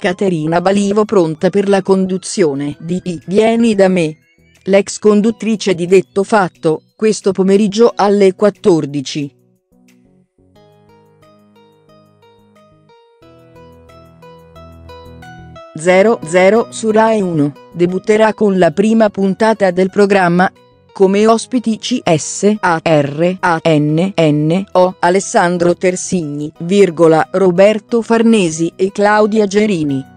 Caterina Balivo pronta per la conduzione di I Vieni da me. L'ex conduttrice di Detto Fatto, questo pomeriggio alle 14. Zero Zero su Rai 1, debutterà con la prima puntata del programma, come ospiti CSARANNO Alessandro Tersigni, virgola, Roberto Farnesi e Claudia Gerini.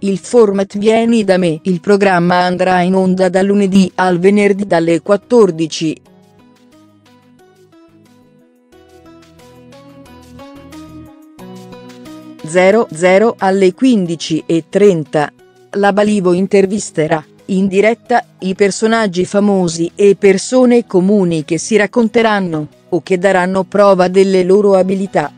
Il format Vieni da me, il programma andrà in onda da lunedì al venerdì dalle 14 00 alle 15.30. La Balivo intervisterà, in diretta, i personaggi famosi e persone comuni che si racconteranno, o che daranno prova delle loro abilità.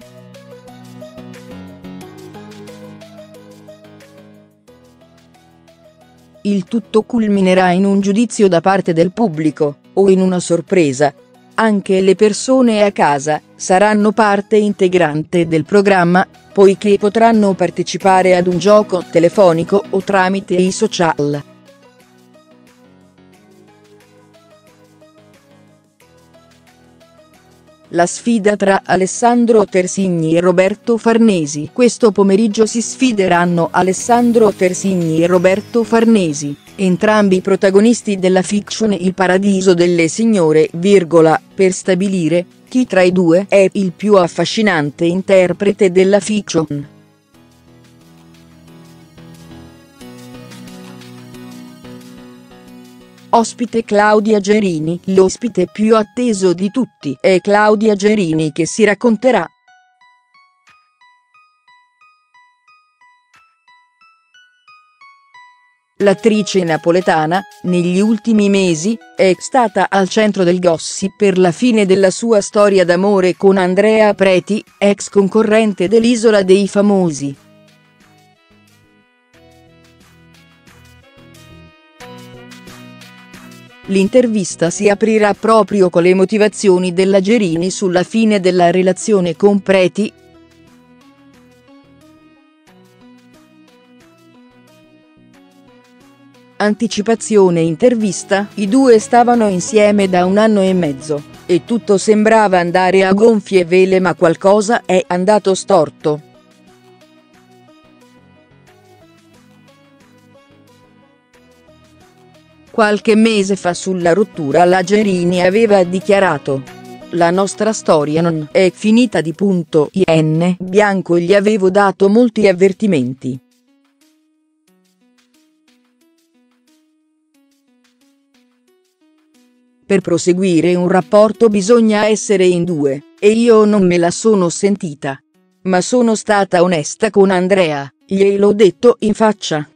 Il tutto culminerà in un giudizio da parte del pubblico, o in una sorpresa. Anche le persone a casa saranno parte integrante del programma, poiché potranno partecipare ad un gioco telefonico o tramite i social. La sfida tra Alessandro Tersigni e Roberto Farnesi. Questo pomeriggio si sfideranno Alessandro Tersigni e Roberto Farnesi, entrambi protagonisti della fiction Il paradiso delle signore, virgola, per stabilire chi tra i due è il più affascinante interprete della fiction. Ospite Claudia Gerini. L'ospite più atteso di tutti è Claudia Gerini che si racconterà. L'attrice napoletana, negli ultimi mesi, è stata al centro del gossip per la fine della sua storia d'amore con Andrea Preti, ex concorrente dell'Isola dei Famosi. L'intervista si aprirà proprio con le motivazioni della Gerini sulla fine della relazione con Preti. Anticipazione intervista I due stavano insieme da un anno e mezzo, e tutto sembrava andare a gonfie vele ma qualcosa è andato storto. Qualche mese fa sulla rottura la Gerini aveva dichiarato. La nostra storia non è finita di punto in bianco gli avevo dato molti avvertimenti. Per proseguire un rapporto bisogna essere in due, e io non me la sono sentita. Ma sono stata onesta con Andrea, gliel'ho detto in faccia.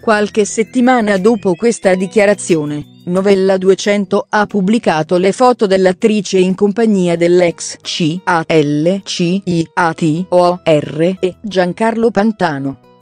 Qualche settimana dopo questa dichiarazione, Novella 200 ha pubblicato le foto dell'attrice in compagnia dell'ex CALCIATOR e Giancarlo Pantano.